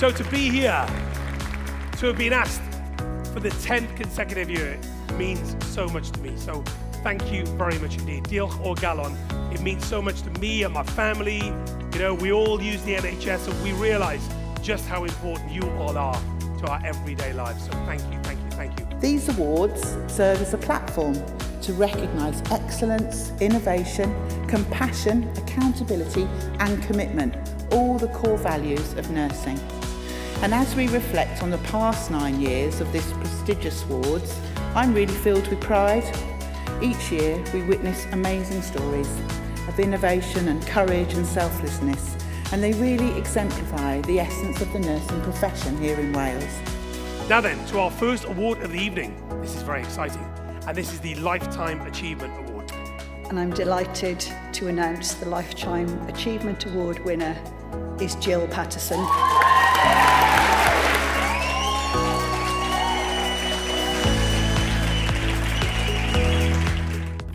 So to be here, to have been asked for the 10th consecutive year means so much to me. So thank you very much indeed. Diolch o galon. It means so much to me and my family. You know, we all use the NHS and we realize just how important you all are to our everyday lives. So thank you, thank you, thank you. These awards serve as a platform to recognise excellence, innovation, compassion, accountability and commitment, all the core values of nursing. And as we reflect on the past nine years of this prestigious awards, I'm really filled with pride. Each year we witness amazing stories of innovation and courage and selflessness and they really exemplify the essence of the nursing profession here in Wales. Now then, to our first award of the evening. This is very exciting and this is the Lifetime Achievement Award. And I'm delighted to announce the Lifetime Achievement Award winner is Jill Patterson.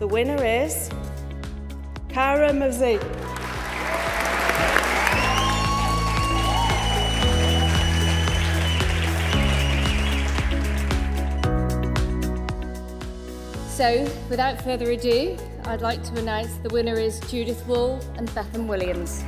The winner is Cara Mazik. So, without further ado, I'd like to announce the winner is Judith Wall and Bethan Williams.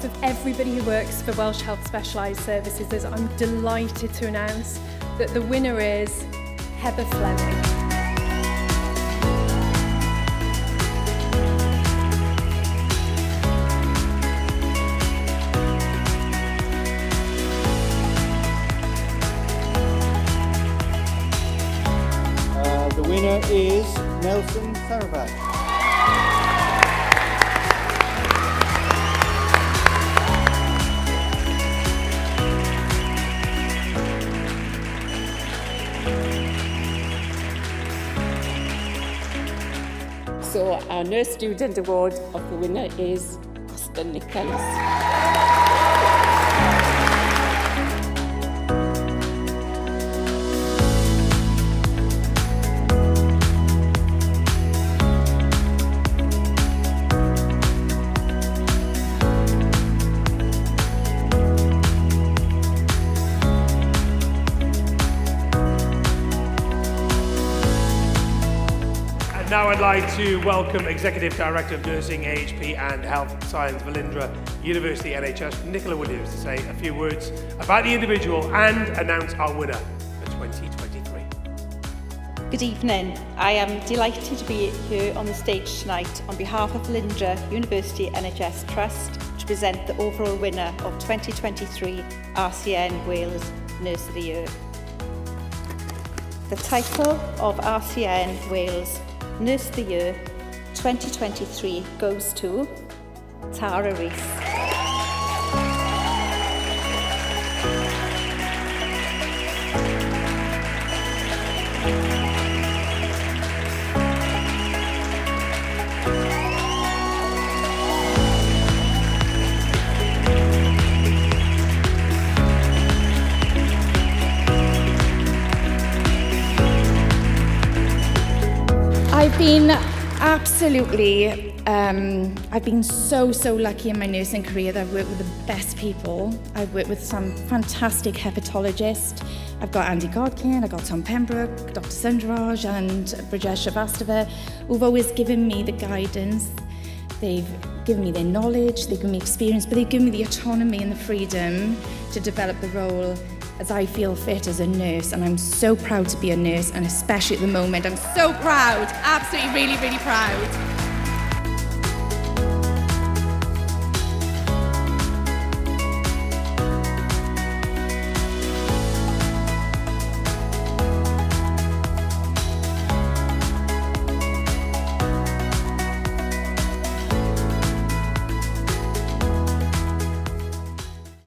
Behalf of everybody who works for Welsh Health Specialised Services, I'm delighted to announce that the winner is Heather Fleming. Uh, the winner is Nelson Sarabak. So our Nurse Student Award of the winner is Austin Nicholas. Now I'd like to welcome Executive Director of Nursing, AHP and Health Science, Velindre University NHS, Nicola Williams, to say a few words about the individual and announce our winner for 2023. Good evening. I am delighted to be here on the stage tonight on behalf of Velindre University NHS Trust to present the overall winner of 2023 RCN Wales Nurse of the Year. The title of RCN Wales Nurse the Year 2023 goes to Tara Rees. I've been absolutely, um, I've been so, so lucky in my nursing career that I've worked with the best people. I've worked with some fantastic hepatologists. I've got Andy Godkin, I've got Tom Pembroke, Dr. Sundaraj and Brajesh Shavastava who've always given me the guidance. They've given me their knowledge, they've given me experience, but they've given me the autonomy and the freedom to develop the role as I feel fit as a nurse and I'm so proud to be a nurse and especially at the moment I'm so proud, absolutely really really proud.